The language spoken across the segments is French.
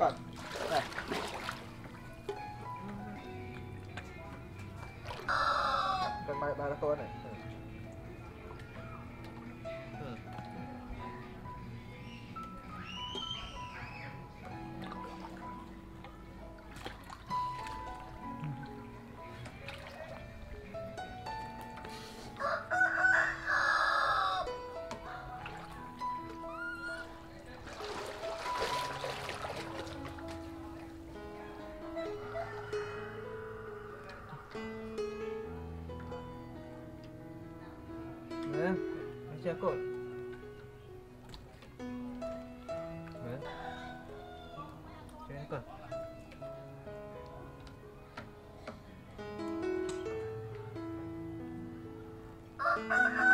Còn Đây Cần ba, ba con này. kerja kot. Ha ha ha!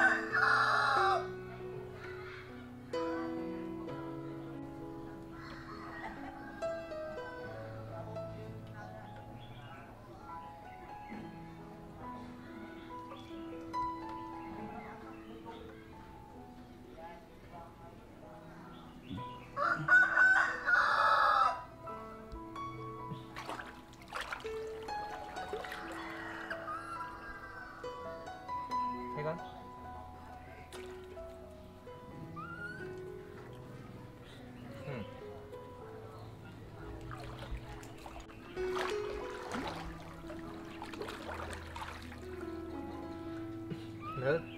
Good.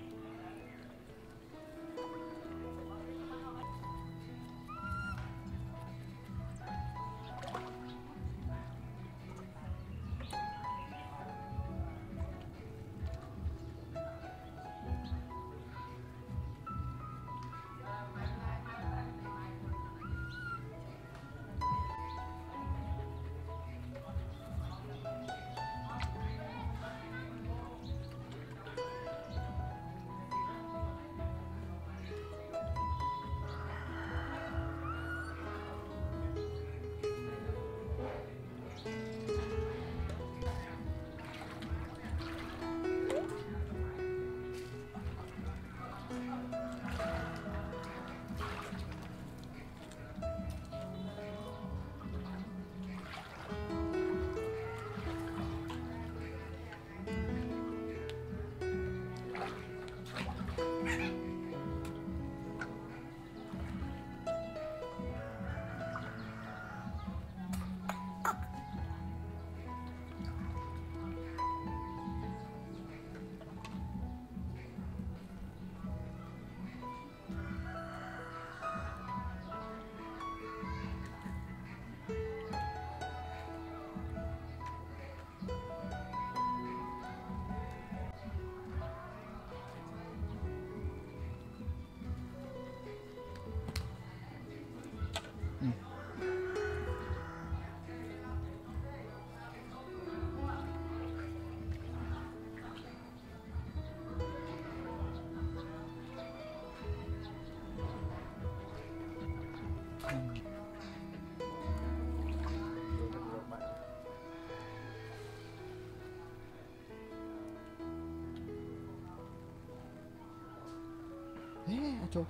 Chô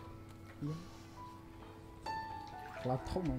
Dạ Là thông mà